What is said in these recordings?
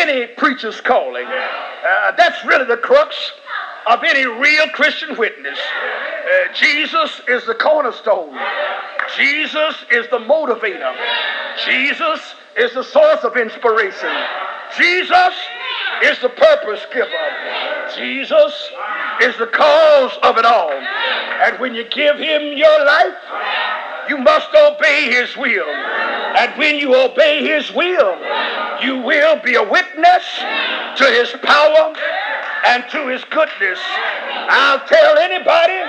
any preacher's calling. Uh, that's really the crux of any real Christian witness. Uh, Jesus is the cornerstone. Jesus is the motivator. Jesus is the source of inspiration. Jesus is the purpose giver. Jesus is the cause of it all. And when you give him your life, you must obey his will. And when you obey his will, you will be a witness to his power and to his goodness. I'll tell anybody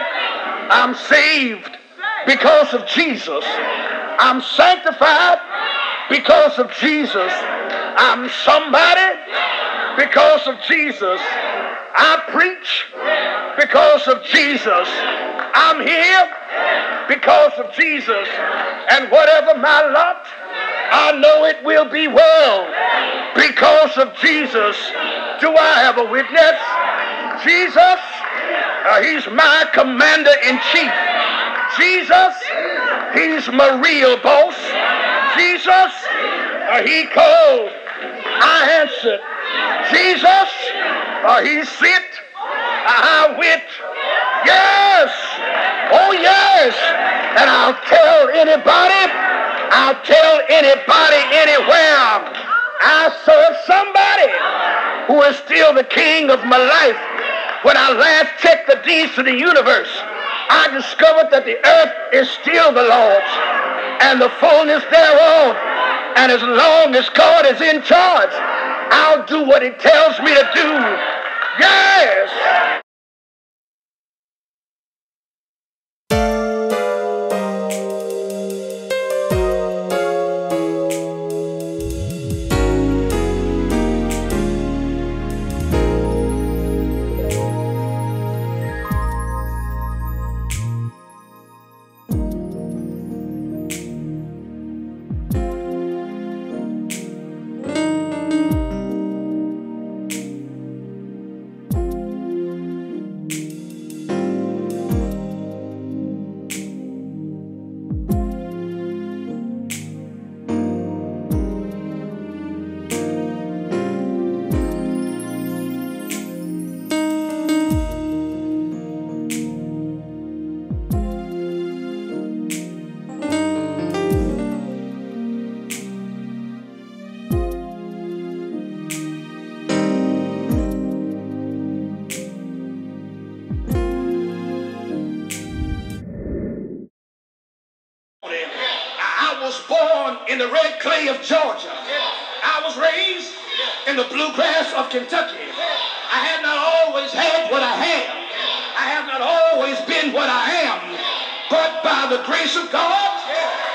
I'm saved because of Jesus. I'm sanctified because of Jesus. I'm somebody because of Jesus. I preach because of Jesus. I'm here because of Jesus. And whatever my lot, I know it will be well because of Jesus. Do I have a witness? Jesus, uh, he's my commander in chief. Jesus, he's my real boss. Jesus, uh, he called, I answered. Jesus, uh, he sit, I went. Yes, oh yes. And I'll tell anybody, I'll tell anybody anywhere. I serve somebody who is still the king of my life. When I last checked the deeds of the universe, I discovered that the earth is still the Lord's and the fullness thereof. And as long as God is in charge, I'll do what he tells me to do. Yes! In the red clay of Georgia. I was raised in the bluegrass of Kentucky. I have not always had what I have. I have not always been what I am. But by the grace of God,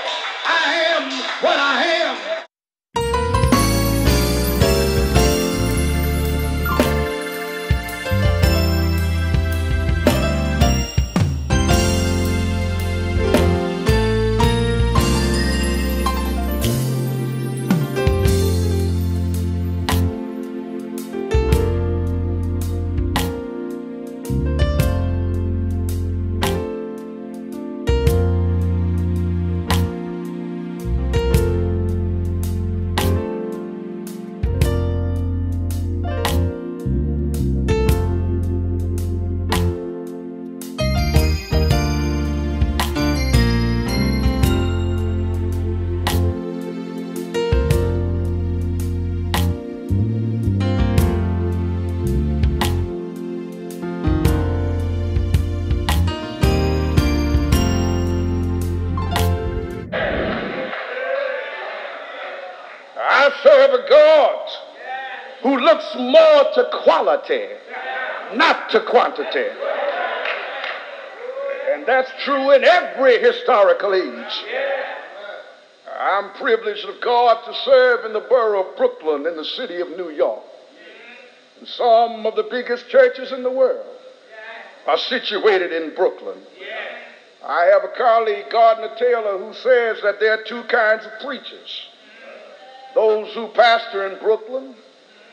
more to quality, not to quantity. And that's true in every historical age. I'm privileged of God to serve in the borough of Brooklyn in the city of New York. And some of the biggest churches in the world are situated in Brooklyn. I have a colleague, Gardner Taylor, who says that there are two kinds of preachers those who pastor in Brooklyn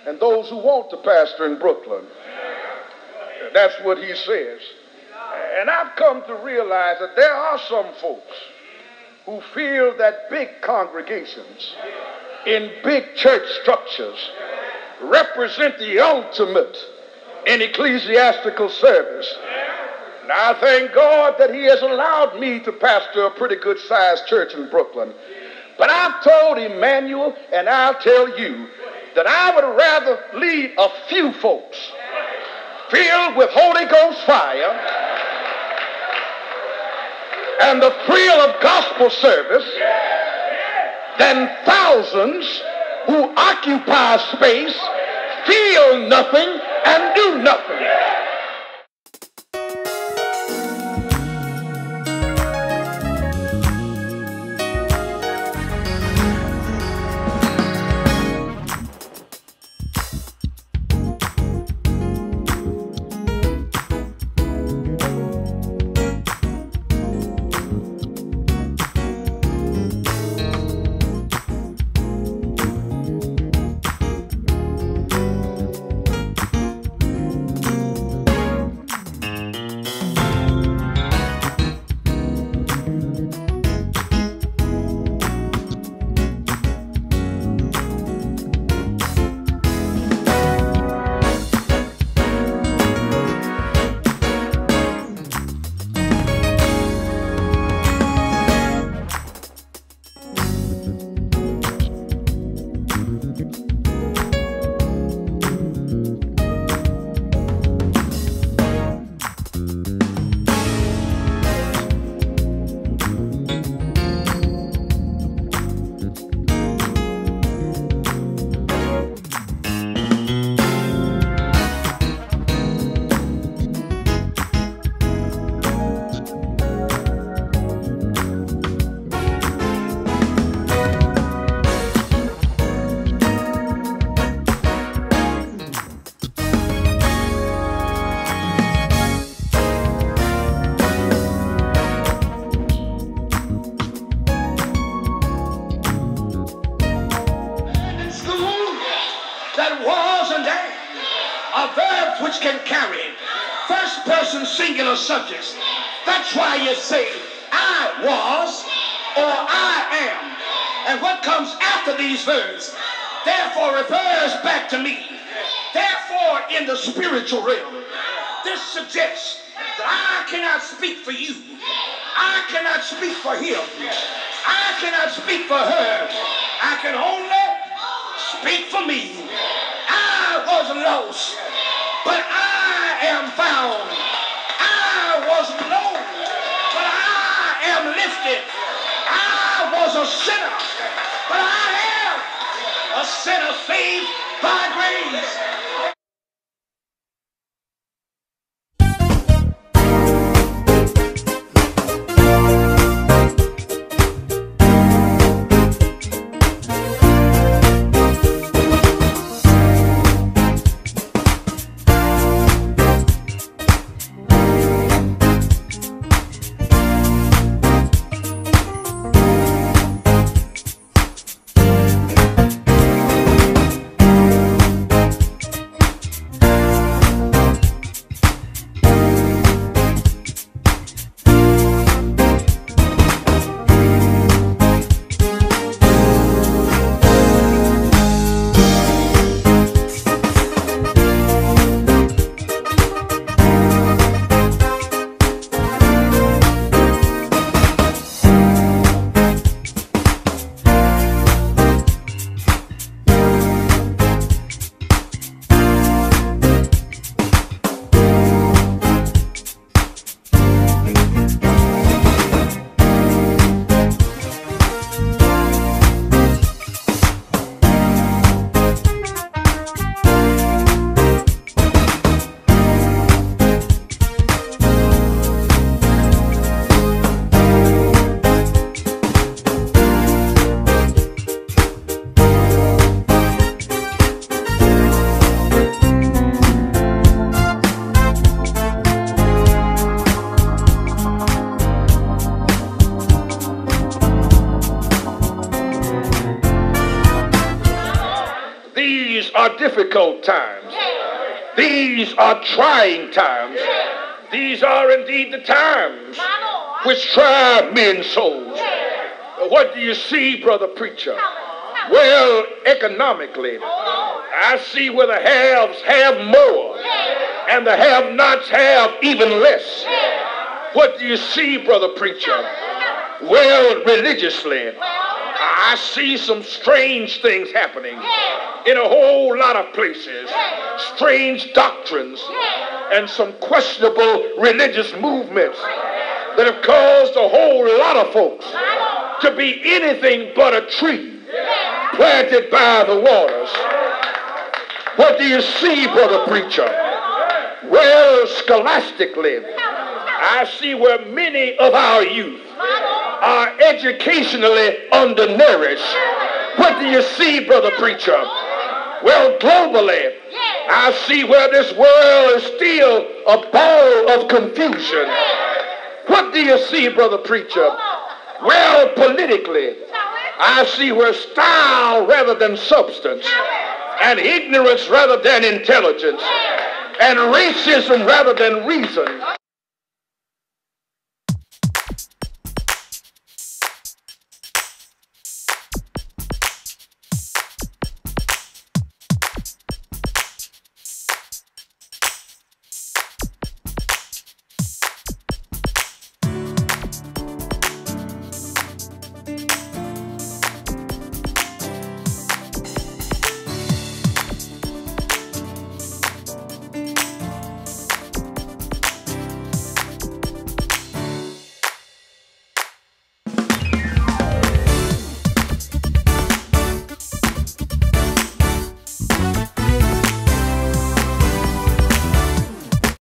and those who want to pastor in Brooklyn. That's what he says. And I've come to realize that there are some folks who feel that big congregations in big church structures represent the ultimate in ecclesiastical service. Now, I thank God that He has allowed me to pastor a pretty good sized church in Brooklyn. But I've told Emmanuel, and I'll tell you, that I would rather lead a few folks filled with Holy Ghost fire and the thrill of gospel service than thousands who occupy space, feel nothing, and subjects. That's why you say, I was or I am. And what comes after these verbs, therefore refers back to me. Therefore, in the spiritual realm, this suggests that I cannot speak for you. I cannot speak for him. I cannot speak for her. I can only speak for me. I was lost, but I am found I was low, but I am lifted. I was a sinner, but I am a sinner saved by grace. Difficult times. These are trying times. These are indeed the times which try men's souls. What do you see, brother preacher? Well, economically, I see where the haves have more and the have nots have even less. What do you see, brother preacher? Well, religiously, I see some strange things happening in a whole lot of places. Strange doctrines and some questionable religious movements that have caused a whole lot of folks to be anything but a tree planted by the waters. What do you see, brother preacher? Well, scholastically, I see where many of our youth educationally undernourished. What do you see, brother preacher? Well, globally, I see where this world is still a ball of confusion. What do you see, brother preacher? Well, politically, I see where style rather than substance, and ignorance rather than intelligence, and racism rather than reason